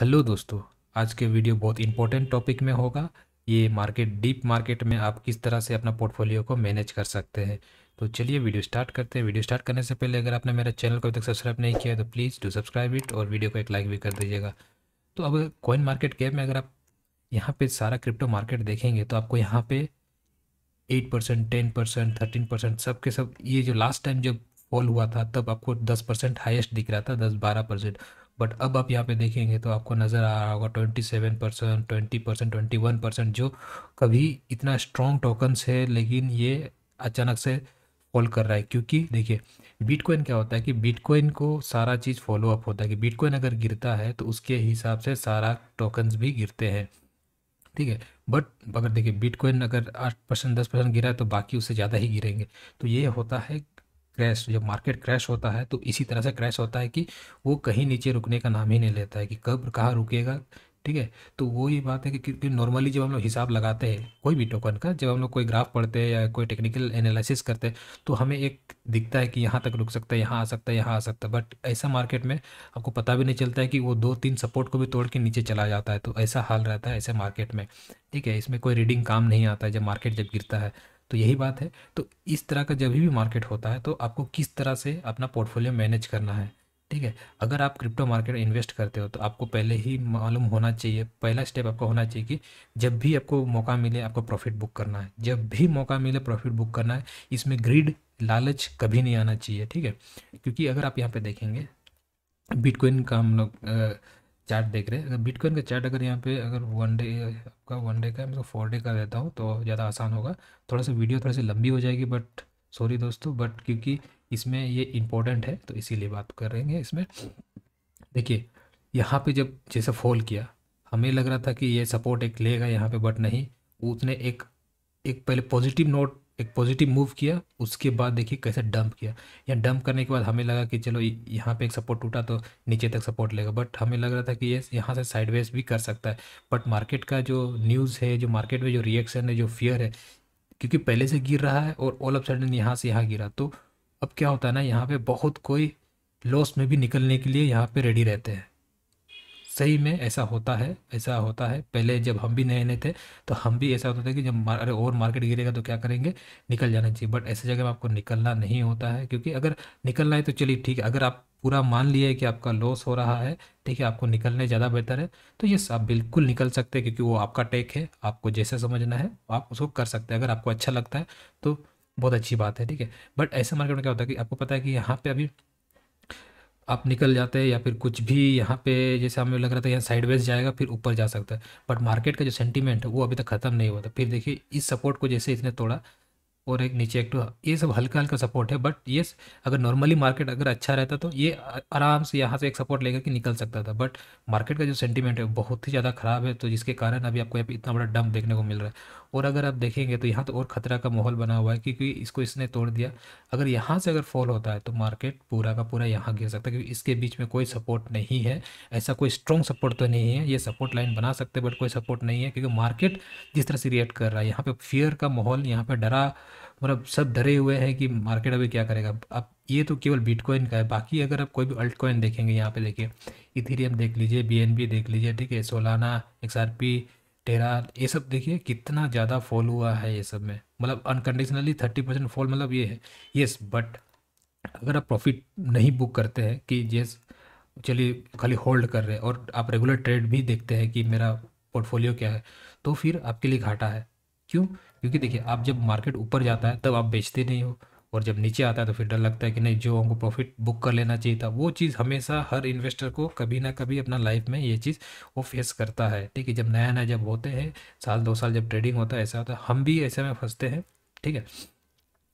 Hello दोस्तों, आज के वीडियो बहुत इंपॉर्टेंट टॉपिक में होगा। ये मार्केट डीप मार्केट में आप किस तरह से अपना पोर्टफोलियो को मैनेज कर सकते हैं। तो चलिए वीडियो स्टार्ट करते हैं। वीडियो स्टार्ट करने से पहले अगर आपने मेरे चैनल को अभी तक सब्सक्राइब नहीं किया है तो प्लीज़ डू सब्सक्राइब इट और वीडियो को एक लाइक भी कर दीजिएगा। तो अब कॉइन मार्केट कैप में अगर आप यहाँ पे सारा क्रिप्टो मार्केट देखेंगे तो आपको यहाँ पे eight percent ten percent thirteen percent सब के सब, ये जो लास्ट टाइम जब फॉल हुआ था, तब आपको दस परसेंट हाइस्ट दिख रहा था, दस बारह परसेंट बट अब आप यहाँ पे देखेंगे तो आपको नज़र आ रहा होगा twenty seven percent twenty percent twenty one percent जो कभी इतना स्ट्रॉन्ग टोकन्स है, लेकिन ये अचानक से फॉल कर रहा है। क्योंकि देखिए बिटकॉइन क्या होता है कि बिटकॉइन को सारा चीज़ फॉलो अप होता है कि बिटकॉइन अगर गिरता है तो उसके हिसाब से सारा टोकन्स भी गिरते हैं। ठीक है? बट अगर देखिए बिटकॉइन अगर आठ परसेंट दस परसेंट गिरा है तो बाकी उससे ज़्यादा ही गिरेंगे। तो ये होता है क्रैश जब मार्केट क्रैश होता है तो इसी तरह से क्रैश होता है कि वो कहीं नीचे रुकने का नाम ही नहीं लेता है कि कब, कहाँ रुकेगा, ठीक है? तो वो ही बात है कि क्योंकि नॉर्मली जब हम लोग हिसाब लगाते हैं, कोई भी टोकन का, जब हम लोग कोई ग्राफ पढ़ते हैं या कोई टेक्निकल एनालिसिस करते हैं तो हमें एक दिखता है कि यहाँ तक रुक सकता है, यहाँ आ सकता है, यहाँ आ सकता है बट ऐसा मार्केट में आपको पता भी नहीं चलता है कि वो दो तीन सपोर्ट को भी तोड़ के नीचे चला जाता है तो ऐसा हाल रहता है ऐसे मार्केट में, ठीक है? इसमें कोई रीडिंग काम नहीं आता है जब मार्केट जब गिरता है। तो यही बात है। तो इस तरह का जब भी मार्केट होता है तो आपको किस तरह से अपना पोर्टफोलियो मैनेज करना है, ठीक है? अगर आप क्रिप्टो मार्केट इन्वेस्ट करते हो तो आपको पहले ही मालूम होना चाहिए, पहला स्टेप आपको होना चाहिए कि जब भी आपको मौका मिले, आपको प्रॉफिट बुक करना है। जब भी मौका मिले प्रॉफिट बुक करना है, इसमें ग्रीड लालच कभी नहीं आना चाहिए, ठीक है? क्योंकि अगर आप यहाँ पे देखेंगे बिटकॉइन का हम लोग चार्ट देख रहे हैं। अगर बिटकॉइन का चार्ट अगर यहाँ पे अगर वन डे आपका वन डे का मैं फोर डे का देता हूँ तो ज़्यादा आसान होगा। थोड़ा सा वीडियो थोड़ी सी लंबी हो जाएगी बट सॉरी दोस्तों बट क्योंकि इसमें ये इम्पोर्टेंट है तो इसीलिए बात कर रहे हैं इसमें। देखिए, यहाँ पे जब जैसे फॉल किया, हमें लग रहा था कि ये सपोर्ट एक लेगा यहाँ पे बट नहीं। उसने एक एक पहले पॉजिटिव नोट एक पॉजिटिव मूव किया, उसके बाद देखिए कैसे डंप किया। या डंप करने के बाद हमें लगा कि चलो यहाँ पे एक सपोर्ट टूटा तो नीचे तक सपोर्ट लेगा। बट हमें लग रहा था कि ये यहाँ से साइडवेज भी कर सकता है। बट मार्केट का जो न्यूज़ है, जो मार्केट में जो रिएक्शन है, जो फियर है, क्योंकि पहले से गिर रहा है और ऑल ऑफ़ सडन यहाँ से यहाँ गिरा। तो अब क्या होता है ना, यहाँ पर बहुत कोई लॉस में भी निकलने के लिए यहाँ पर रेडी रहते हैं। सही में ऐसा होता है, ऐसा होता है। पहले जब हम भी नए नए थे तो हम भी ऐसा होता था कि जब अरे और मार्केट गिरेगा तो क्या करेंगे? निकल जाना चाहिए। बट ऐसी जगह में आपको निकलना नहीं होता है, क्योंकि अगर निकलना है तो चलिए ठीक है। अगर आप पूरा मान लिए कि आपका लॉस हो रहा है, ठीक है, आपको निकलने ज़्यादा बेहतर है तो ये आप बिल्कुल निकल सकते हैं, क्योंकि वो आपका टेक है, आपको जैसे समझना है, आप उसको कर सकते हैं। अगर आपको अच्छा लगता है तो बहुत अच्छी बात है, ठीक है। बट ऐसे मार्केट में क्या होता है कि आपको पता है कि यहाँ पे अभी आप निकल जाते हैं या फिर कुछ भी यहाँ पे जैसे हमें लग रहा था यहाँ साइडवेज जाएगा, फिर ऊपर जा सकता है। बट मार्केट का जो सेंटीमेंट है, वो अभी तक ख़त्म नहीं हुआ था। फिर देखिए, इस सपोर्ट को जैसे इसने तोड़ा और एक नीचे एक टू ये सब हल्का हल्का सपोर्ट है। बट ये अगर नॉर्मली मार्केट अगर अच्छा रहता तो ये आराम से यहाँ से एक सपोर्ट लेकर के निकल सकता था। बट मार्केट का जो सेंटीमेंट है बहुत ही ज़्यादा ख़राब है। तो जिसके कारण अभी आपको यहाँ इतना बड़ा डंप देखने को मिल रहा है। और अगर आप देखेंगे तो यहाँ तो और ख़तरा का माहौल बना हुआ है क्योंकि इसको इसने तोड़ दिया। अगर यहाँ से अगर फॉल होता है तो मार्केट पूरा का पूरा यहाँ गिर सकता है क्योंकि इसके बीच में कोई सपोर्ट नहीं है। ऐसा कोई स्ट्रॉन्ग सपोर्ट तो नहीं है। ये सपोर्ट लाइन बना सकते बट कोई सपोर्ट नहीं है क्योंकि मार्केट जिस तरह से रिएक्ट कर रहा है, यहाँ पर फियर का माहौल, यहाँ पर डरा मतलब सब डरे हुए हैं कि मार्केट अभी क्या करेगा। अब ये तो केवल बिटकॉइन का है। बाकी अगर आप कोई भी अल्ट कॉइन देखेंगे यहाँ पे, देखिए इथीरियम देख लीजिए बीएनबी देख लीजिए, ठीक है Solana X R P Terra, ये सब देखिए कितना ज़्यादा फॉल हुआ है ये सब में। मतलब अनकंडीशनली थर्टी परसेंट फॉल मतलब ये है। येस बट अगर आप प्रॉफिट नहीं बुक करते हैं कि जेस चलिए खाली होल्ड कर रहे हैं और आप रेगुलर ट्रेड भी देखते हैं कि मेरा पोर्टफोलियो क्या है तो फिर आपके लिए घाटा है। क्यों? क्योंकि देखिए, आप जब मार्केट ऊपर जाता है, तब आप बेचते नहीं हो। और जब नीचे आता है तो फिर डर लगता है कि नहीं, जो हमको प्रॉफिट बुक कर लेना चाहिए था, वो चीज़ हमेशा हर इन्वेस्टर को कभी ना कभी अपना लाइफ में ये चीज़ वो फेस करता है। ठीक है, जब नया नया जब होते हैं, साल, दो साल जब ट्रेडिंग होता है, ऐसा होता है, हम भी ऐसे में फंसते हैं, ठीक है?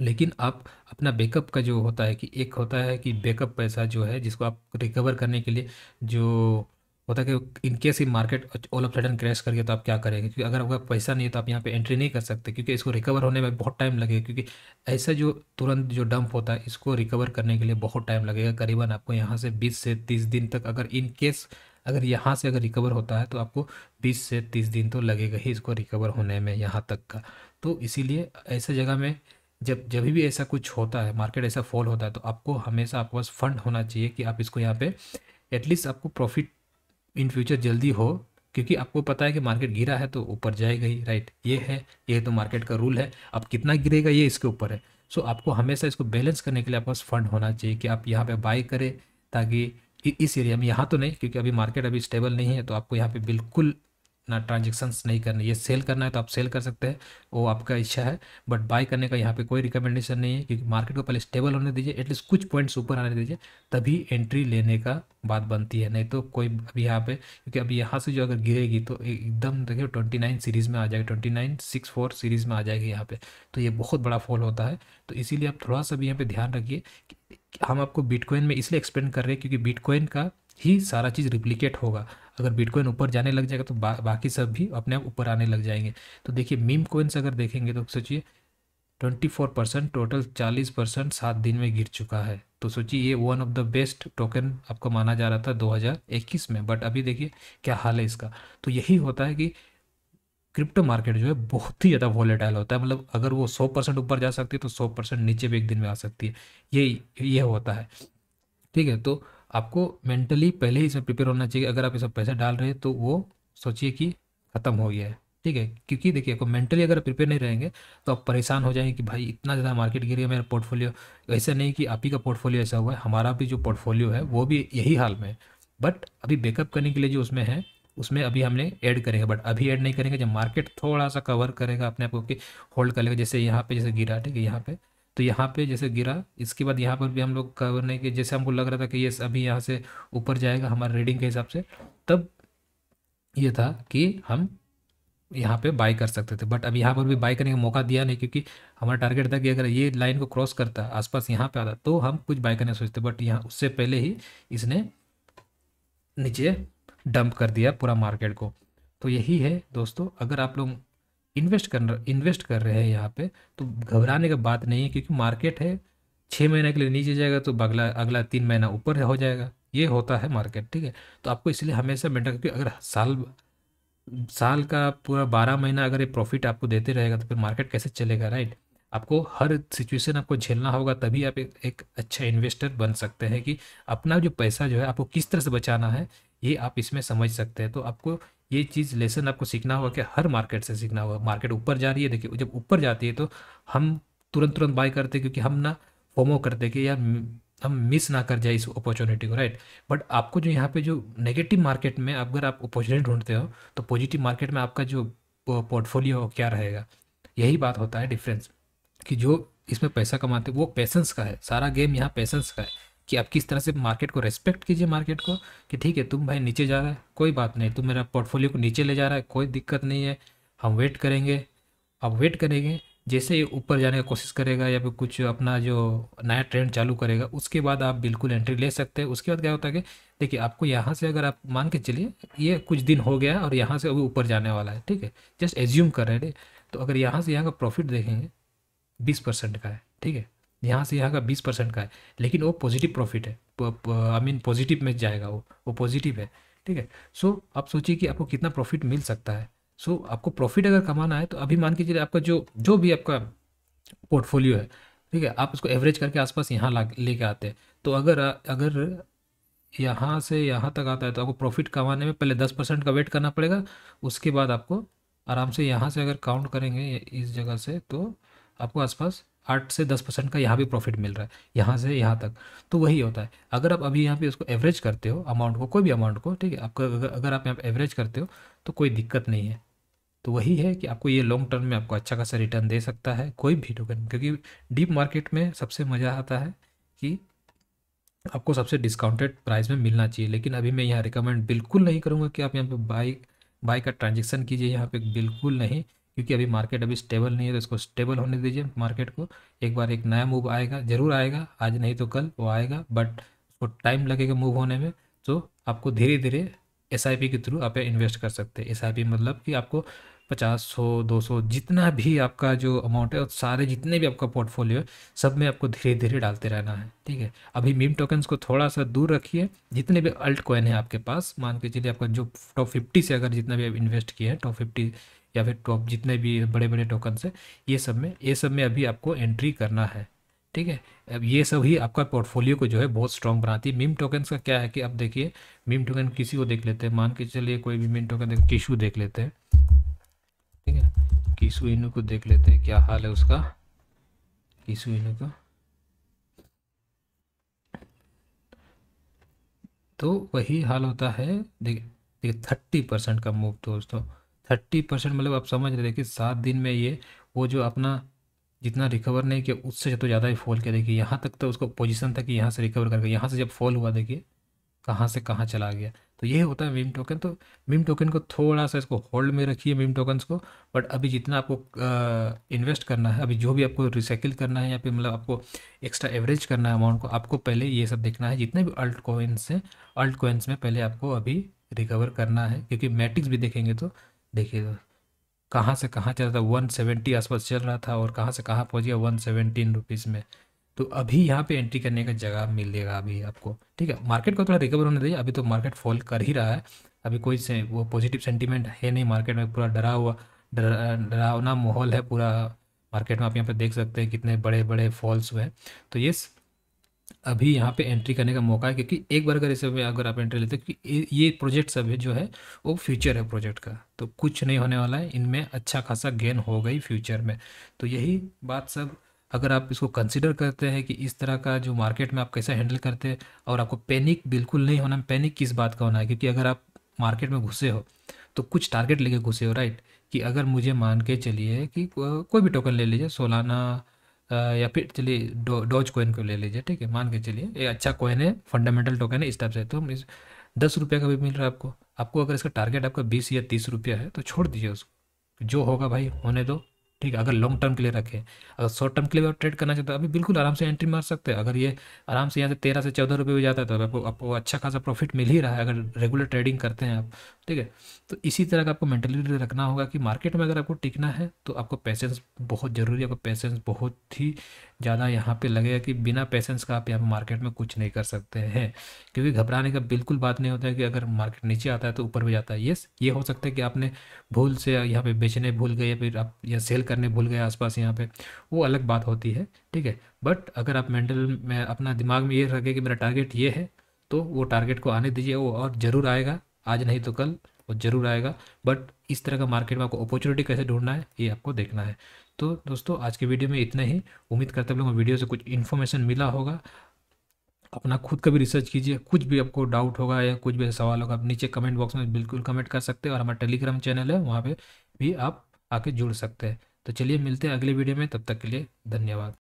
लेकिन आप अपना बैकअप का जो होता है कि एक होता है कि बैकअप पैसा जो है, जिसको आप रिकवर करने के लिए जो होता है कि in case in market all of sudden crash कर गया तो आप क्या करेंगे? क्योंकि अगर आपका पैसा नहीं है तो आप यहाँ पे एंट्री नहीं कर सकते, क्योंकि इसको रिकवर होने में बहुत टाइम लगेगा, क्योंकि ऐसा जो तुरंत जो डंप होता है, इसको रिकवर करने के लिए बहुत टाइम लगेगा। करीबन आपको यहाँ से बीस से तीस दिन तक अगर इन केस अगर यहाँ से अगर रिकवर होता है तो आपको बीस से तीस दिन तो लगेगा ही इसको रिकवर होने में यहाँ तक का। तो इसीलिए ऐसे जगह में जब जब भी ऐसा कुछ होता है मार्केट ऐसा फॉल होता है तो आपको हमेशा आपके पास फंड होना चाहिए कि आप इसको यहाँ पे एटलीस्ट आपको प्रॉफिट इन फ्यूचर जल्दी हो, क्योंकि आपको पता है कि मार्केट गिरा है तो ऊपर जाएगा ही राइट ये है, ये तो मार्केट का रूल है। अब कितना गिरेगा ये इसके ऊपर है। सो आपको हमेशा इसको बैलेंस करने के लिए आपके पास फंड होना चाहिए कि आप यहाँ पे बाई करें, ताकि इस एरिया में, यहाँ तो नहीं, क्योंकि अभी मार्केट अभी स्टेबल नहीं है तो आपको यहाँ पे बिल्कुल ना ट्रांजेक्शन्स नहीं करने, ये सेल करना है तो आप सेल कर सकते हैं, वो आपका इच्छा है, बट बाय करने का यहाँ पे कोई रिकमेंडेशन नहीं है, क्योंकि मार्केट को पहले स्टेबल होने दीजिए एटलीस्ट कुछ पॉइंट्स ऊपर आने दीजिए, तभी एंट्री लेने का बात बनती है, नहीं तो कोई अभी यहाँ पे, क्योंकि अभी यहाँ से जो अगर गिरेगी तो एकदम देखिए ट्वेंटी नाइन सीरीज़ में आ जाएगी twenty nine six four series में आ जाएगी यहाँ पे तो ये बहुत बड़ा फॉल होता है तो इसीलिए आप थोड़ा सा भी यहाँ पे ध्यान रखिए हम आपको बिटकॉइन में इसलिए एक्सप्लेन कर रहे हैं क्योंकि बिटकॉइन का ही सारा चीज़ रिप्लीकेट होगा। अगर बिटकॉइन ऊपर जाने लग जाएगा तो बा, बाकी सब भी अपने आप ऊपर आने लग जाएँगे। तो देखिए मीम कोइंस अगर देखेंगे तो सोचिए ट्वेंटी फोर परसेंट टोटल चालीस परसेंट सात दिन में गिर चुका है। तो सोचिए ये one of the best token आपको माना जा रहा था 2021 में बट अभी देखिए क्या हाल है इसका। तो यही होता है कि क्रिप्टो मार्केट जो है बहुत ही ज़्यादा वॉलेटाइल होता है। मतलब अगर वो सौ परसेंट ऊपर जा सकती है तो सौ परसेंट नीचे भी एक दिन में आ सकती है। ये ये होता है। ठीक है तो आपको मेंटली पहले ही सब प्रिपेयर होना चाहिए। अगर आप ये सब पैसा डाल रहे हैं तो वो सोचिए कि ख़त्म हो गया है। ठीक है? क्योंकि देखिए, आपको मेंटली अगर प्रिपेयर नहीं रहेंगे तो आप परेशान हो जाएँगे कि भाई, इतना ज़्यादा मार्केट गिर गया मेरा पोर्टफोलियो ऐसा नहीं कि आप ही का पोर्टफोलियो ऐसा हुआ है, हमारा भी जो पोर्टफोलियो है, वो भी यही हाल में है। बट अभी बैकअप करने के लिए जो उसमें है, उसमें अभी हमने ऐड करेंगे। बट अभी ऐड नहीं करेंगे, जब मार्केट थोड़ा सा कवर करेगा अपने आप को कि होल्ड कर लेगा। जैसे यहाँ पे, जैसे गिरा, ठीक है? यहाँ पे तो यहाँ पे जैसे गिरा, इसके बाद यहाँ पर भी हम लोग कवर नहीं किए। जैसे हमको लग रहा था कि ये अभी यहाँ से ऊपर जाएगा हमारे रीडिंग के हिसाब से, तब ये था कि हम यहाँ पे बाई कर सकते थे। बट अब यहाँ पर भी बाई करने का मौका दिया नहीं, क्योंकि हमारा टारगेट था कि अगर ये लाइन को क्रॉस करता, आसपास यहाँ पे आता तो हम कुछ बाई करने सोचते। बट यहाँ, उससे पहले ही इसने नीचे डंप कर दिया पूरा मार्केट को। तो यही है दोस्तों, अगर आप लोग इन्वेस्ट कर इन्वेस्ट कर रहे हैं यहाँ पे तो घबराने का बात नहीं है क्योंकि मार्केट है छः महीने के लिए नीचे जाएगा तो अगला अगला तीन महीना ऊपर हो जाएगा। ये होता है मार्केट ठीक है? तो आपको इसलिए हमेशा मेंटेन क्योंकि अगर साल साल का पूरा बारह महीना अगर ये प्रॉफिट आपको देते रहेगा तो फिर मार्केट कैसे चलेगा राइट? आपको हर सिचुएशन आपको झेलना होगा तभी आप एक, एक अच्छा इन्वेस्टर बन सकते हैं कि अपना जो पैसा जो है आपको किस तरह से बचाना है ये आप इसमें समझ सकते हैं। तो आपको ये चीज़ लेसन आपको सीखना होगा कि हर मार्केट से सीखना होगा। मार्केट ऊपर जा रही है, देखिए, जब ऊपर जाती है तो हम तुरंत तुरंत बाय करते हैं, क्योंकि हम ना फोमो करते कि यार, हम मिस ना कर जाए इस अपॉर्चुनिटी को राइट बट आपको जो यहाँ पे जो नेगेटिव मार्केट में अगर आप अपॉर्चुनिटी ढूंढते हो तो पॉजिटिव मार्केट में आपका जो पोर्टफोलियो क्या रहेगा? यही बात होता है डिफरेंस कि जो इसमें पैसा कमाते वो पैसेंस का है। सारा गेम यहाँ पैसेंस का है। कि आप किस तरह से मार्केट को रेस्पेक्ट कीजिए मार्केट को, कि ठीक है, तुम भाई नीचे जा रहा है, कोई बात नहीं, तुम मेरा पोर्टफोलियो को नीचे ले जा रहा है, कोई दिक्कत नहीं है, हम वेट करेंगे। अब वेट करेंगे, जैसे ही ऊपर जाने की कोशिश करेगा या फिर कुछ अपना जो नया ट्रेंड चालू करेगा, उसके बाद आप बिल्कुल एंट्री ले सकते हैं। उसके बाद क्या होता है कि, देखिए, आपको यहाँ से अगर आप मान के चलिए, ये कुछ दिन हो गया और यहाँ से अभी ऊपर जाने वाला है, ठीक है जस्ट एज्यूम कर रहे हैं। तो अगर यहाँ से यहाँ का प्रॉफिट देखेंगे, बीस परसेंट का है, ठीक है। यहाँ से यहाँ का बीस परसेंट का है, लेकिन वो पॉजिटिव प्रॉफिट है। आई मीन पॉजिटिव में जाएगा वो वो पॉजिटिव है, ठीक है? सो आप सोचिए कि आपको कितना प्रॉफिट मिल सकता है। सो आपको प्रॉफिट अगर कमाना है तो अभी मान के चलिए आपका जो जो भी आपका पोर्टफोलियो है, ठीक है? आप उसको एवरेज करके आसपास यहाँ ला लेके आते हैं। तो अगर अगर यहाँ से यहाँ तक आता है तो आपको प्रॉफिट कमाने में पहले दस परसेंट का वेट करना पड़ेगा। उसके बाद आपको आराम से यहाँ से अगर काउंट करेंगे इस जगह से तो आपको आसपास आठ से दस परसेंट का यहाँ भी प्रॉफिट मिल रहा है यहाँ से यहाँ तक। तो वही होता है। अगर आप अभी यहाँ पे उसको एवरेज करते हो अमाउंट को कोई भी अमाउंट को ठीक है आपका अगर, आप यहाँ पर एवरेज करते हो तो कोई दिक्कत नहीं है। तो वही है कि आपको ये लॉन्ग टर्म में आपको अच्छा खासा रिटर्न दे सकता है कोई भी टोकन क्योंकि डीप मार्केट में सबसे मज़ा आता है कि आपको सबसे डिस्काउंटेड प्राइस में मिलना चाहिए। लेकिन अभी मैं यहाँ रिकमेंड बिल्कुल नहीं करूँगा कि आप यहाँ पे बाई बाई का ट्रांजेक्शन कीजिए यहाँ पे बिल्कुल नहीं। क्योंकि अभी मार्केट अभी स्टेबल नहीं है तो इसको स्टेबल होने दीजिए मार्केट को। एक बार एक नया मूव आएगा, ज़रूर आएगा, आज नहीं तो कल वो आएगा बट उसको टाइम लगेगा मूव होने में तो आपको धीरे धीरे एस के थ्रू आप इन्वेस्ट कर सकते हैं। एसआईपी मतलब कि आपको पचास, सौ, दो सौ, जितना भी आपका जो अमाउंट है और सारे जितने भी आपका पोर्टफोलियो है, सब में आपको धीरे धीरे डालते रहना है, ठीक है? अभी मीम टोकन्स को थोड़ा सा दूर रखिए, जितने भी अल्ट कॉइन है आपके पास, मान के चलिए आपका जो टॉप फिफ्टी से अगर जितना भी आप इन्वेस्ट किए हैं टॉप फिफ्टी या फिर टॉप जितने भी बड़े बड़े टोकन है, ये सब में, ये सब में अभी आपको एंट्री करना है, ठीक है? अब ये सब ही आपका पोर्टफोलियो को जो है बहुत स्ट्रॉन्ग बनाती है। मीम टोकन्स का क्या है कि अब देखिए मीम टोकन किसी को देख लेते हैं। मान के चलिए कोई भी मीम टोकन देख किशु देख लेते हैं, ठीक है? किशु इनू को देख लेते हैं, क्या हाल है उसका? किशु इनू का। तो वही हाल होता है देखिए देखिए थर्टी परसेंट का मूव दोस्तों। थर्टी परसेंट मतलब आप समझ रहे देखिए सात दिन में ये, वो जो अपना जितना रिकवर नहीं किया, उससे तो ज़्यादा ही फॉल किया। देखिए, यहाँ तक तो उसको पोजीशन था कि यहाँ से रिकवर करके, यहाँ से जब फॉल हुआ, देखिए, कहाँ से कहाँ चला गया। तो ये होता है मीम टोकन तो मीम टोकन को थोड़ा सा इसको होल्ड में रखिए मीम टोकन्स को। बट अभी जितना आपको इन्वेस्ट करना है, अभी जो भी आपको रिसाइकिल करना है या फिर मतलब आपको एक्स्ट्रा एवरेज करना है अमाउंट को, आपको पहले ये सब देखना है। जितने भी अल्ट कोइंस हैं अल्ट कोइंस में पहले आपको अभी रिकवर करना है। क्योंकि मैट्रिक्स भी देखेंगे तो देखिए, कहाँ से कहाँ चल रहा था? वन सेवेंटी आसपास चल रहा था और कहाँ से कहाँ पहुँच गया? वन सेवेंटीन रुपीज़ में। तो अभी यहाँ पे एंट्री करने का जगह मिलेगा अभी आपको। ठीक है मार्केट को थोड़ा रिकवर होने दीजिए। अभी तो मार्केट फॉल कर ही रहा है। अभी कोई से, वो पॉजिटिव सेंटीमेंट है नहीं मार्केट में, पूरा डरा हुआ डरावना माहौल है पूरा मार्केट में। आप यहाँ पर देख सकते हैं कितने बड़े बड़े फॉल्स हुए हैं। तो ये अभी यहाँ पे एंट्री करने का मौका है, क्योंकि एक बार अगर इसे अगर आप एंट्री लेते हैं कि ये प्रोजेक्ट सब है जो है, वो फ्यूचर है प्रोजेक्ट का। तो कुछ नहीं होने वाला है, इनमें अच्छा खासा गेन हो गई फ्यूचर में। तो यही बात सब, अगर आप इसको कंसिडर करते हैं कि इस तरह का जो मार्केट में आप कैसे हैंडल करते हैं, और आपको पैनिक बिल्कुल नहीं होना पैनिक किस बात का होना है? क्योंकि अगर आप मार्केट में घुसे हो तो कुछ टारगेट लेके घुसे हो राइट कि अगर मुझे मान के चलिए कि कोई भी टोकन ले लीजिए सोलाना या फिर चलिए, डो, डॉज कोइन को ले लीजिए, ठीक है? मान के चलिए, ये अच्छा कोइन है फंडामेंटल टोकन है, इस टाइप से। तो इस दस रुपये का भी मिल रहा है आपको। आपको अगर इसका टारगेट आपका बीस या तीस रुपया है तो छोड़ दीजिए उसको। जो होगा भाई, होने दो। ठीक है, अगर लॉन्ग टर्म के लिए रखें अगर शॉर्ट टर्म के लिए आप ट्रेड करना चाहते हैं, अभी बिल्कुल आराम से एंट्री मार सकते हैं। अगर ये आराम से यहाँ से तेरह से चौदह रुपये भी जाता है तो आपको आपको अच्छा खासा प्रॉफिट मिल ही रहा है, अगर रेगुलर ट्रेडिंग करते हैं आप। ठीक है? तो इसी तरह का आपको मेंटेलिटी रखना होगा कि मार्केट में अगर आपको टिकना है तो आपको पैसेंस बहुत ज़रूरी है। आपको पैसेंस बहुत ही ज़्यादा यहाँ पे लगेगा कि बिना पैसेंस का आप यहाँ मार्केट में कुछ नहीं कर सकते हैं। क्योंकि घबराने का बिल्कुल बात नहीं होता है कि अगर मार्केट नीचे आता है तो ऊपर भी जाता है। येस ये हो सकता है कि आपने भूल से यहाँ पर बेचने भूल गए या फिर आप या सेल करने भूल गए आसपास यहाँ पे, वो अलग बात होती है, ठीक है? बट अगर आप मेंटल में अपना दिमाग में ये रखें कि मेरा टारगेट ये है तो वो टारगेट को आने दीजिए, वो और ज़रूर आएगा। आज नहीं तो कल, वो ज़रूर आएगा। बट इस तरह का मार्केट में आपको अपॉर्चुनिटी कैसे ढूंढना है, ये आपको देखना है। तो दोस्तों, आज के वीडियो में इतना ही। उम्मीद करते हैं लोगों को वीडियो से कुछ इन्फॉर्मेशन मिला होगा। अपना खुद का भी रिसर्च कीजिए। कुछ भी आपको डाउट होगा या कुछ भी सवाल होगा, आप नीचे कमेंट बॉक्स में बिल्कुल कमेंट कर सकते हैं और हमारा टेलीग्राम चैनल है, वहाँ पे भी आप आके जुड़ सकते हैं। तो चलिए मिलते हैं अगले वीडियो में। तब तक के लिए धन्यवाद।